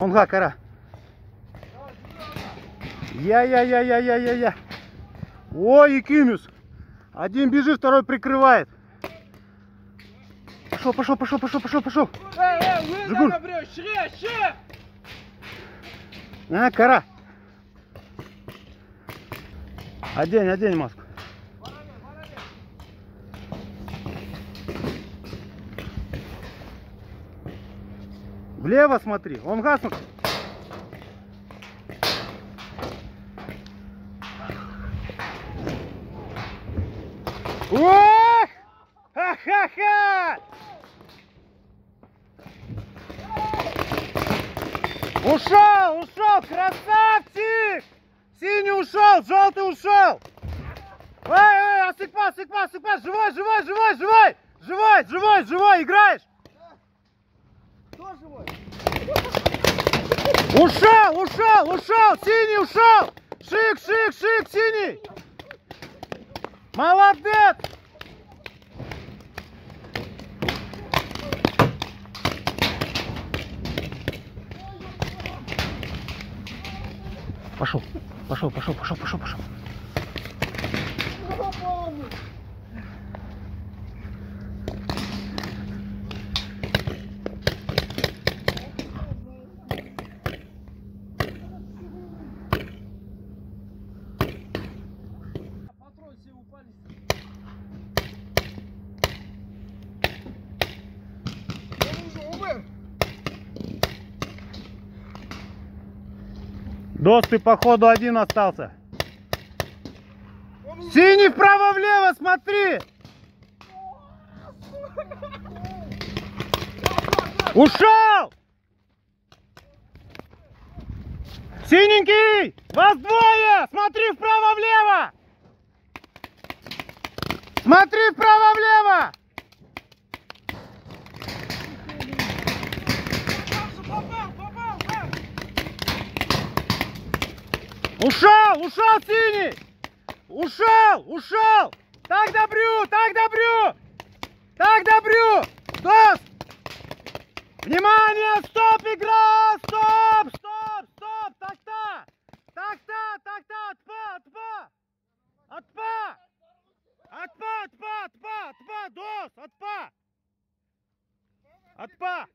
Онга, кара. Я-я-я-я-я-я-я. Ой, Якимюс. Один бежит, второй прикрывает. Пошел, пошел, пошел, пошел, пошел, пошел. Эй, эй, вы Жигуль. надо, бля, ще, ще! А, кара. Одень, одень маску. Влево смотри, он гаснул. Ох! Ха-ха-ха! Ушел, ушел, красавчик! Синий ушел, желтый ушел! Эй, эй, осыпа, осыпа, осыпа, живой, живой, живой, живой! Живой, живой, живой, играешь? Кто живой? Ушел, ушел, ушел, синий ушел! Шик, шик, шик, синий! Молодец! Пошел, пошел, пошел, пошел, пошел, пошел. Дос, ты походу один остался. Синий вправо-влево, смотри! Ушел! Синенький! Вас двое! Смотри вправо-влево! Смотри вправо-влево! Ушел, ушел, синий! Ушел, ушел! Так добрю, так добрю! Так добрю! Стоп! Внимание, стоп, игра! Стоп, стоп, стоп! Так-то! Так-то, так-то! Отпа, отпа! Отпа! Отпа, отпа, отпа, отпа, дос, отпа! Отпа!